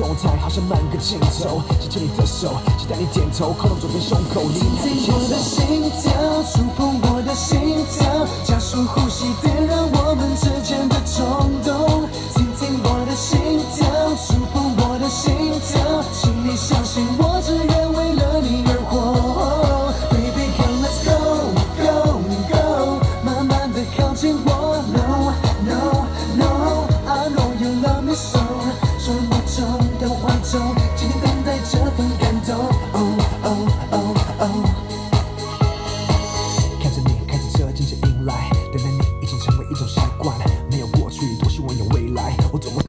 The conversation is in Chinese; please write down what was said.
动态好像慢个镜头，牵着你的手，期待你点头，靠拢左边胸口，聆听我的心跳，来我怎么